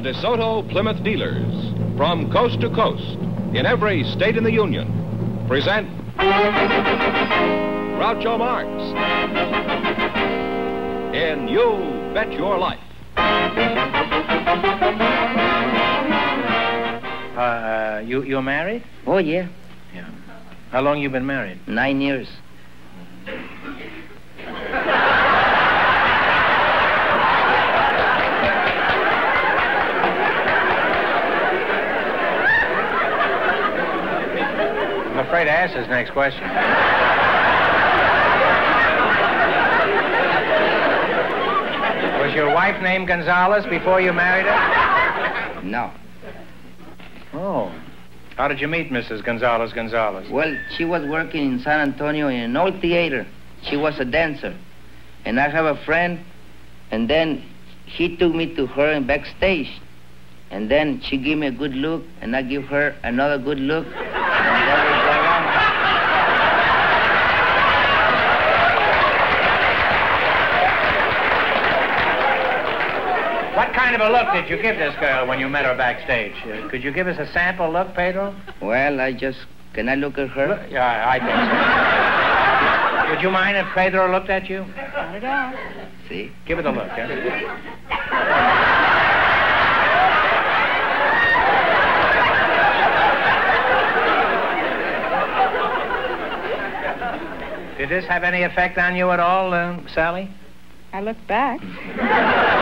The DeSoto Plymouth dealers, from coast to coast, in every state in the Union, present Groucho Marx in You Bet Your Life. Uh, you you're married? Oh, yeah. Yeah. How long you been married? Nine years. Afraid to ask this next question. Was your wife named Gonzalez before you married her? No. Oh. How did you meet Mrs. Gonzalez Gonzalez? Well, she was working in San Antonio in an old theater. She was a dancer. And I have a friend, and then he took me to her in backstage. And then she gave me a good look, and I give her another good look. And then we go on. What kind of a look did you give this girl when you met her backstage? Uh, could you give us a sample look, Pedro? Well, I just, can I look at her? Yeah, I think so. Would you mind if Pedro looked at you? Not at all. See? Give it a look, huh? Did this have any effect on you at all, uh, Sally? I look back.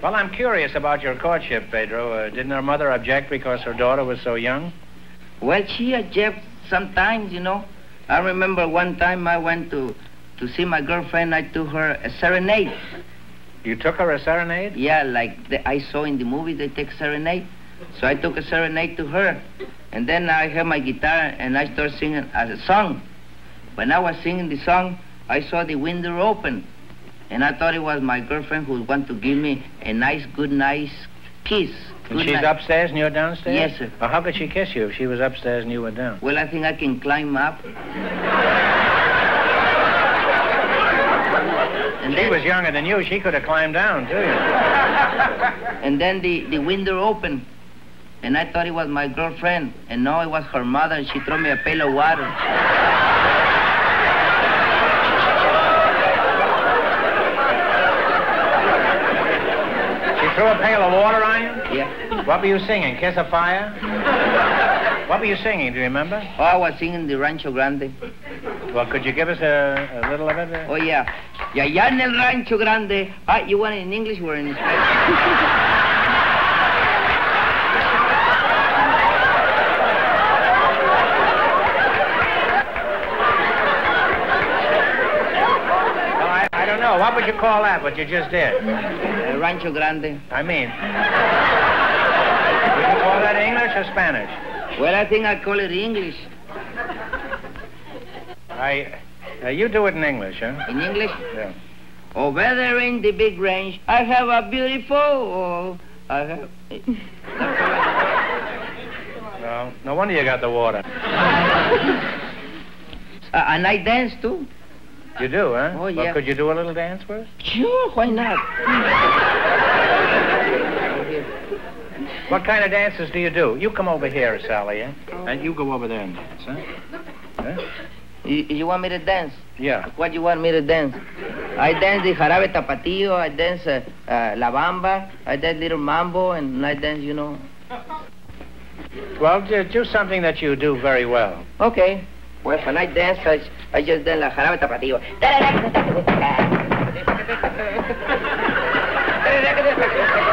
Well, I'm curious about your courtship, Pedro. Uh, didn't her mother object because her daughter was so young? Well, she objects sometimes, you know. I remember one time I went to, to see my girlfriend. I took her a serenade. You took her a serenade? Yeah, like the, I saw in the movies, they take serenade. So I took a serenade to her. And then I had my guitar and I started singing as a song. When I was singing the song, I saw the window open. And I thought it was my girlfriend who would want to give me a nice, good, nice kiss. And she's night. upstairs and you're downstairs? Yes, sir. Well, how could she kiss you if she was upstairs and you were down? Well, I think I can climb up. and She then, was younger than you. She could have climbed down, too. and then the, the window opened. And I thought it was my girlfriend. And no, it was her mother. And she threw me a pail of water. She threw a pail of water on you? Yeah. What were you singing? Kiss of Fire? what were you singing? Do you remember? Oh, I was singing the Rancho Grande. Well, could you give us a, a little of it? Oh, yeah. Y allá en el Rancho Grande. Ah, you want it in English or in Spanish? I, I don't know. What would you call that, what you just did? Uh, Rancho Grande. I mean, would you call that English or Spanish? Well, I think I call it English. I, uh, you do it in English, huh? In English? Yeah. Over there in the big range, I have a beautiful. I have. Well, no wonder you got the water. Uh, and I dance too. You do, huh? Oh, Well, yeah. could you do a little dance for us? Sure, why not? What kind of dances do you do? You come over here, Sally, eh? And you go over there and dance, huh? huh? You, you, want me to dance? Yeah. What you want me to dance? I dance the jarabe tapatio, I dance uh, uh, la bamba, I dance little mambo, and I dance, you know. Well, do something that you do very well. Okay. Well, when I dance, I, I just dance la jarabe tapatio.